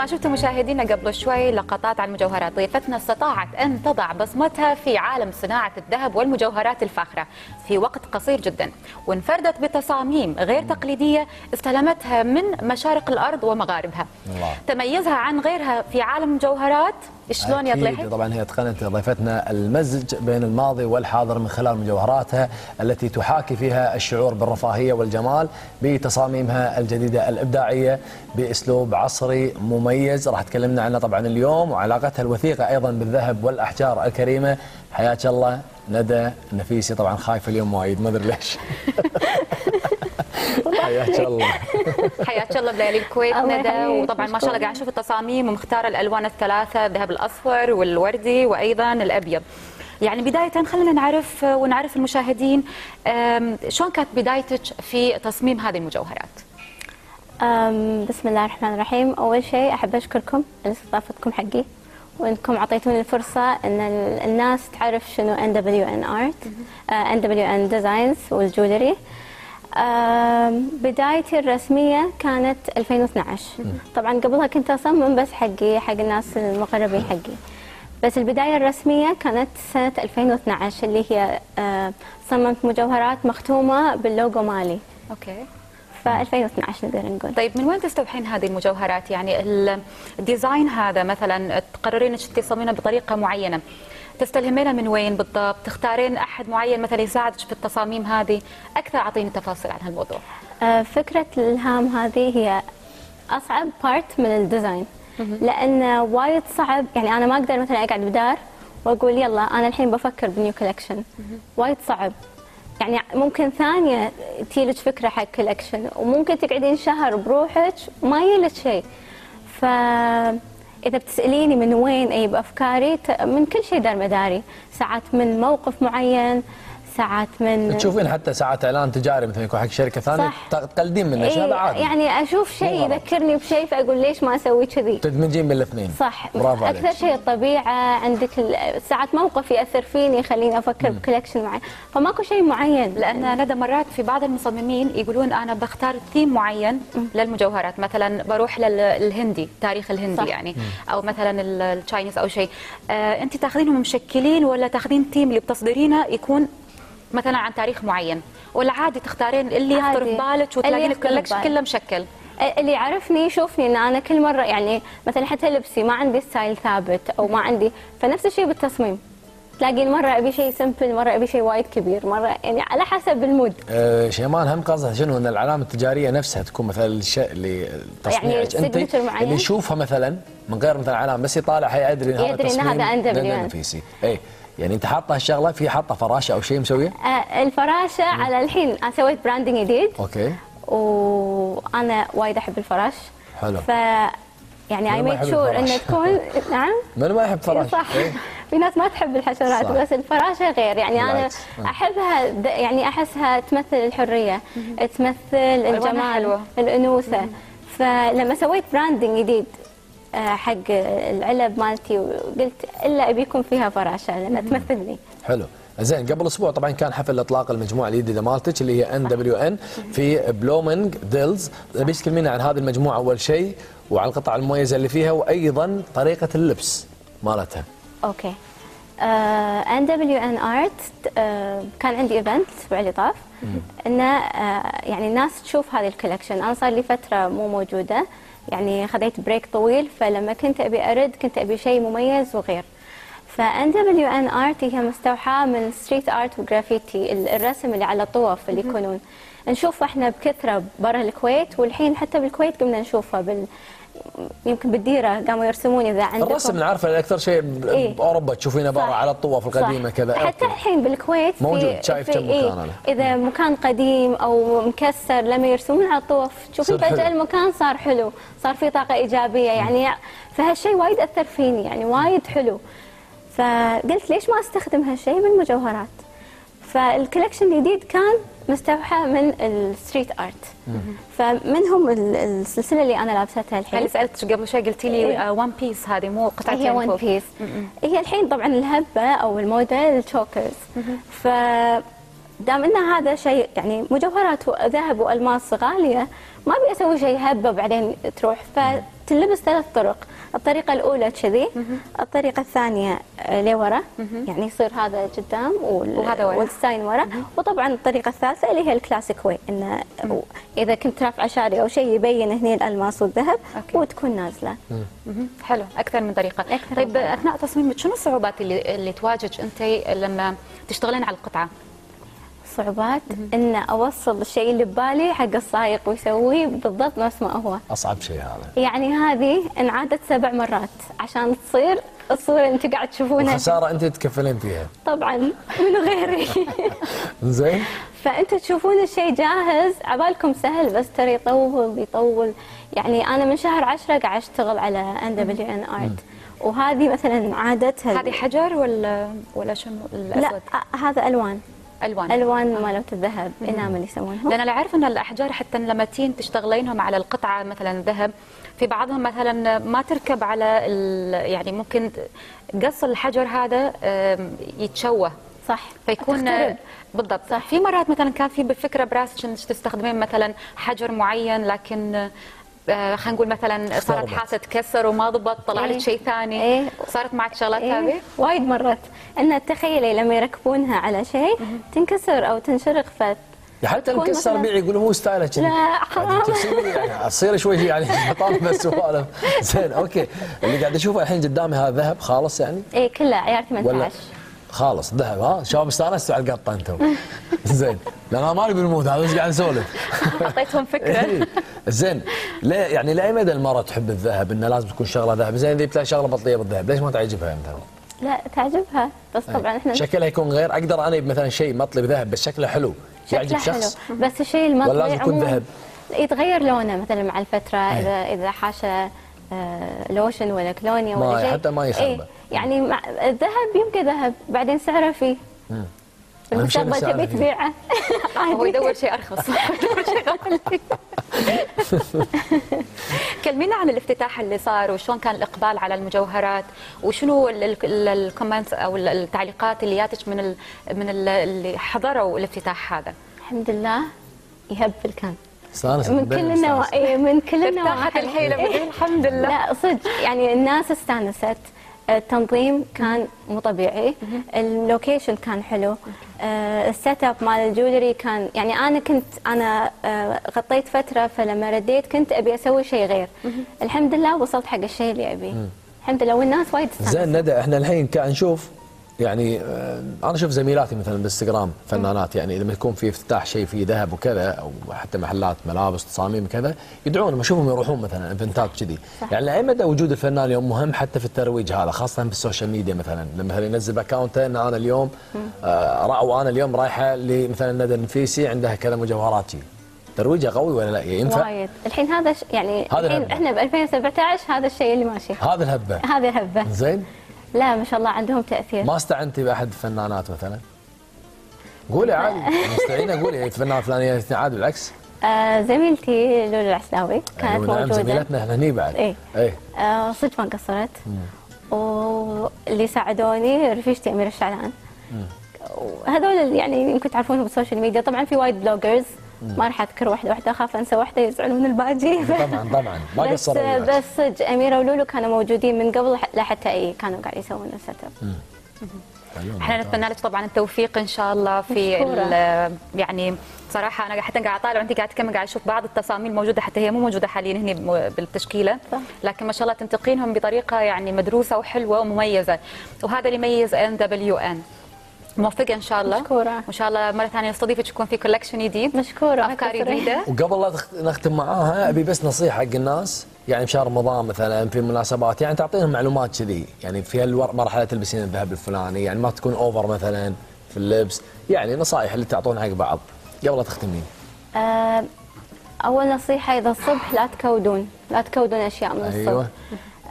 ما شفتوا مشاهدينا قبل شوي لقطات عن مجوهرات ضيفتنا استطاعت أن تضع بصمتها في عالم صناعة الذهب والمجوهرات الفاخرة في وقت قصير جدا وانفردت بتصاميم غير تقليدية استلمتها من مشارق الأرض ومغاربها الله. تميزها عن غيرها في عالم المجوهرات شلون يا. طليحي؟ طبعا هي اتقنت ضيفتنا المزج بين الماضي والحاضر من خلال مجوهراتها التي تحاكي فيها الشعور بالرفاهية والجمال بتصاميمها الجديدة الإبداعية بأسلوب عصري مميز راح تكلمنا عنها طبعا اليوم وعلاقتها الوثيقة أيضا بالذهب والأحجار الكريمة حياك الله ندى نفيسي طبعا خايفة اليوم وايد ما أدري ليش حياك الله. حياك الله بليالي الكويت ندى وطبعا ما شاء الله. قاعد نشوف التصاميم ومختاره الألوان الثلاثة الذهب الأصفر والوردي وأيضا الأبيض. يعني بداية خلينا نعرف ونعرف المشاهدين شلون كانت بدايتك في تصميم هذه المجوهرات؟ بسم الله الرحمن الرحيم. أول شيء أحب أشكركم على استضافتكم حقي وأنكم أعطيتوني الفرصة أن ال- الناس تعرف شنو NWN Art آه، NWN Designs والجولري. أم، بدايتي الرسمية كانت 2012 طبعا قبلها كنت أصمم بس حقي حق الناس المقربين حقي. بس البداية الرسمية كانت سنة 2012 اللي هي صممت مجوهرات مختومة باللوجو مالي. okay. ف 2012 نقدر نقول. طيب من وين تستوحين هذه المجوهرات؟ يعني ال- الديزاين هذا مثلا تقررين إنك تصممينه بطريقة معينة. تستلهمينه من وين بالضبط؟ تختارين أحد معين مثلا يساعدك في التصاميم هذه؟ أكثر أعطيني تفاصيل عن هالموضوع. آه، فكرة الإلهام هذه هي أصعب part من ال design لأن وايد صعب يعني أنا ما أقدر مثلا أقعد بدار وأقول يلا أنا الحين بفكر ب new collection وايد صعب. يعني ممكن ثانية تجيلك فكرة حق collection وممكن تقعدين شهر بروحك وما يجيلك شيء. ف إذا بتسأليني من وين أجيب أفكاري من كل شيء دار مداري. ساعات من موقف معين ساعات من تشوفين حتى ساعات إعلان تجاري مثلا يكون حق شركة ثانية صح. تقلدين منه. إيه، هذا عادي. يعني أشوف شيء. يذكرني بشيء فأقول ليش ما أسوي كذي؟ تدمجين بين الاثنين. صح. برافو أكثر عليك شيء الطبيعة عندك ال- ساعات موقف يأثر فيني يخليني أفكر ب collection معين. فماكو شيء معين. لأن ندى مرات في بعض المصممين يقولون أنا بختار ثيم معين للمجوهرات. مثلا بروح للهندي تاريخ الهندي صح. يعني. أو مثلا ال- ال Chinese أو شيء. آه أنت تأخذينهم مشكلين ولا تأخذين ثيم اللي بتصدرينه يكون مثلا عن تاريخ معين ولا عادي تختارين اللي يخطر. في بالك اللي وتلاقين ببالك. كله مشكل اللي يعرفني يشوفني إن أنا كل مرة يعني مثلا حتى لبسي ما عندي style ثابت أو ما عندي فنفس الشيء بالتصميم تلاقين مرة أبي شيء simple مرة أبي شيء وايد كبير مرة يعني على حسب ال mood. آه، شيمان هم قصدها شنو؟ إن العلامة التجارية نفسها تكون مثلا الشيء اللي تصنيعك انت signature معين؟ اللي يشوفها مثلا من غير مثلا علامة بس يطالع هي يدري إن هذا يدري تصميم هذا. ندى نفيسي اي يعني أنت حاطة هالشغلة في حاطة فراشة أو شيء مسوية؟ آه الفراشة على الحين أنا سويت branding جديد. okay. وأنا وايد أحب الفراش. حلو. ف يعني I make sure؟ إنه تكون نعم؟ من ما يحب فراش صح. إيه؟ في ناس ما تحب الحشرات صح. بس الفراشه غير. يعني أنا. آه. أحبها د- يعني أحسها تمثل الحرية تمثل الجمال. الأنوثة. فلما سويت branding جديد آه، حق العلب مالتي وقلت إلا أبي يكون فيها فراشه لأنها تمثلني. حلو. زين قبل أسبوع طبعا كان حفل إطلاق المجموعة الجديدة مالتك اللي هي NWN في Bloomingdale's ابيك تكلمينا عن هذه المجموعة أول شيء وعن القطع المميزة اللي فيها وأيضا طريقة اللبس مالتها. okay. NWN Art كان عندي event الأسبوع اللي طاف. انه آه، يعني الناس تشوف هذه ال collection. أنا صار لي فترة مو موجودة. يعني خذيت break طويل فلما كنت أبي أرد كنت أبي شيء مميز وغير. ف NWN Art هي مستوحاة من street art و graffiti ال- الرسم اللي على الطوف اللي يكونون. نشوفه إحنا بكثرة برا الكويت والحين حتى بالكويت قمنا نشوفه بال يمكن بالديرة قاموا يرسمون إذا عندكم الرسم نعرفه أكثر شيء ب- إيه. باوروبا تشوفينه برا. على الطوف القديمة صح. كذا حتى. الحين بالكويت في- موجود، شايف في كم مكان إيه أنا. إذا مكان قديم أو مكسر لما يرسمون على الطوف تشوفين فجأة. المكان صار حلو صار فيه طاقة إيجابية يعني فهالشيء وايد أثر فيني يعني وايد حلو فقلت ليش ما أستخدم هالشيء بالمجوهرات فال collection الجديد كان مستوحى من ال street art فمنهم ال- السلسلة اللي أنا لابستها الحين؟ اللي سالتك قبل شوي قلتي لي one piece هذه مو قطعتين هي one فوق. piece هي الحين طبعا الهبة أو الموضه ال chokers ف دام إن هذا شيء يعني مجوهرات وذهب وألماس غالية ما أبي أسوي شيء هبة بعدين تروح. تنلبس ثلاث طرق. الطريقة الأولى كذي الطريقة الثانية آه، لورا يعني يصير هذا قدام وهذا ورا. والستاين ورا. وطبعا الطريقة الثالثة اللي هي ال classic way إنه إذا كنت رافعة شعري أو شيء يبين هني الألماس والذهب okay. وتكون نازلة. مهم. حلو. أكثر من طريقة. أكثر طيب. أثناء تصميمك شنو الصعوبات اللي اللي تواجهك أنت لما تشتغلين على القطعة؟ صعوبات إن أوصل الشيء اللي ببالي حق السائق ويسويه بالضبط نفس ما هو. أصعب شيء هذا. يعني هذه انعادت سبع مرات. عشان تصير الصورة اللي أنتم قاعد تشوفونها وخسارة أنت تتكفلين فيها. طبعا من غيري. زين. فانتم تشوفون الشيء جاهز. عبالكم سهل بس ترى يطول يطول. يعني أنا من شهر عشرة قاعد أشتغل على ان دبليو ان ارت وهذه مثلا عادتها. هذه حجر ولا ولا شنو؟ لا الأسود. أ- هذا ألوان. ألوان. ألوان مالت الذهب. انامل يسمونها لأن أنا عارف إن الأحجار حتى لما تين تشتغلينهم على القطعة مثلا ذهب في بعضهم مثلا ما تركب على يعني ممكن قص الحجر هذا يتشوه. صح. فيكون تخترب. بالضبط. صح. في مرات مثلا كان في بفكرة براسك انك تستخدمين مثلا حجر معين لكن خلينا نقول مثلا صارت. حاسة تكسر وما ضبط طلع لك إيه. شيء ثاني. إيه. صارت معك شغلات إيه، هذه؟ وايد مرات. إن تخيلي لما يركبونها على شيء تنكسر أو تنشرق ف حتى مثلاً- بيعي يقولوا مو ستايله كذي. لا، حرام. يعني تصير شوي يعني طالبه سوالف زين أوكي. اللي قاعد أشوفه الحين قدامي هذا ذهب خالص يعني؟ اي كلها عيار ولا؟ 18 خالص. ذهب. ها؟ شباب استانستوا على القطة أنتم. زين. لأن أنا مالي بالمود هذا بس قاعد نسولف؟ أعطيتهم فكرة. إيه. زين. ليه يعني لاي مدى المراه تحب الذهب؟ إنه لازم تكون شغلة ذهب. زين ذي بتلاقي شغلة بطليه بالذهب. ليش ما تعجبها مثلا؟ لا تعجبها. بس طبعا إحنا شكلها يكون غير. أقدر أنا مثلا شيء مطلي بذهب بس شكله حلو. يعجب شكله حلو. شخص. بس الشيء المطلي ولا لازم يكون ذهب؟ يتغير لونه مثلا مع الفترة أي. اذا إذا حاشه لوشن ولا كلونيا ولا شيء. حتى ما يخربه. إيه، يعني الذهب يمكن ذهب. بعدين سعره فيه. في المستقبل تبي. تبيعه. هو. يدور شيء أرخص. كلمينا عن الافتتاح اللي صار وشلون كان الإقبال على المجوهرات وشنو ال comments أو ال- التعليقات اللي جاتك من ال من ال اللي حضروا الافتتاح هذا؟ الحمد لله. يهبل كان من كل النواحي من كل النواحي. الحيلة إيه. الحمد لله. لا صدق. يعني الناس استانست. التنظيم كان مو طبيعي. ال location كان حلو. آه، ال setup مال ال jewelry كان يعني أنا كنت أنا آه، غطيت فترة فلما رديت كنت أبي أسوي شيء غير. الحمد لله وصلت حق الشيء اللي أبيه. الحمد لله. والناس وايد استانست. زين ندى إحنا الحين قاعد نشوف يعني آه، أنا أشوف زميلاتي مثلا بالإنستغرام فنانات يعني لما يكون في افتتاح شيء فيه ذهب وكذا أو حتى محلات ملابس تصاميم كذا يدعون لما اشوفهم يروحون مثلا event ات كذي. يعني لاي مدى وجود الفنان اليوم مهم حتى في الترويج هذا خاصة بال social media مثلا لما مثلا ينزل ب account ه إن أنا اليوم آه را- وأنا اليوم رايحة لمثلا ندى النفيسي عندها كذا مجوهرات شي. ترويجها قوي ولا لا؟ ينفع؟ وايد. الحين هذا ش... يعني هذا الحين الهبة. إحنا ب 2017 هذا الشيء اللي ماشي. هذا الهبة. هذا هبه زين؟ لا ما شاء الله عندهم تأثير. ما استعنتي بأحد الفنانات مثلا؟ قولي عادي مستعينه قولي فنانة فلانية عادي بالعكس. آه زميلتي لولو العسلاوي كانت أيوة، موجودة. زميلتنا هني بعد. إيه. إيه. آه صدق ما قصرت. واللي ساعدوني رفيجتي أميرة الشعلان. وهذول يعني يمكن تعرفونهم بال social media. طبعا في وايد bloggers ما راح أذكر واحدة واحدة اخاف أنسى واحدة يزعلون من الباقي. طبعا طبعا. ما بس قصروا بالعكس. بس صدق أميرة ولولو كانوا موجودين من قبل لا حتى أي كانوا قاعد يسوون ال setup إحنا. نتمنى لك طبعا التوفيق إن شاء الله في يعني صراحة أنا حتى قاعد أطالع وأنت قاعد تكمل قاعد أشوف بعض التصاميم موجودة حتى هي مو موجودة حاليا هنا بالتشكيلة. لكن ما شاء الله تنتقينهم بطريقة يعني مدروسة وحلوة ومميزة. وهذا اللي يميز NWN موفقه إن شاء الله. مشكورة. وإن شاء الله مرة ثانية نستضيفك تكون في collection جديد. مشكورة، أفكار. جديدة. وقبل لا نختم معاها أبي بس نصيحة حق الناس. يعني بشهر رمضان مثلا في مناسبات يعني تعطيهم معلومات كذي. يعني في هالمرحله تلبسين الذهب الفلاني يعني ما تكون over مثلا في اللبس. يعني نصائح اللي تعطونها حق بعض. قبل لا تختمين. آه أول نصيحة إذا الصبح لا تكودون. لا تكودون أشياء من الصبح. أيوة.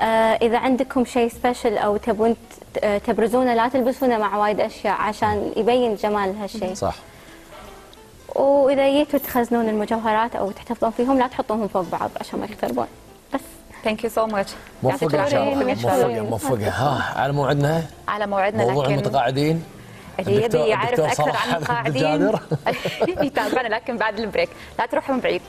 آه إذا عندكم شيء special أو تبون آه، تبرزونه لا تلبسونه مع وايد أشياء عشان يبين جمال هالشيء. صح. وإذا جيتوا تخزنون المجوهرات أو تحتفظون فيهم لا تحطوهم فوق بعض عشان ما يختربون بس. thank you so much موفقه ان شاء الله. موفقه موفقه ها على موعدنا؟ على موعدنا موضوع لكن المتقاعدين. اللي يبي يعرف أكثر عن الجابر. يتابعنا لكن بعد البريك. لا تروحوا من بعيد.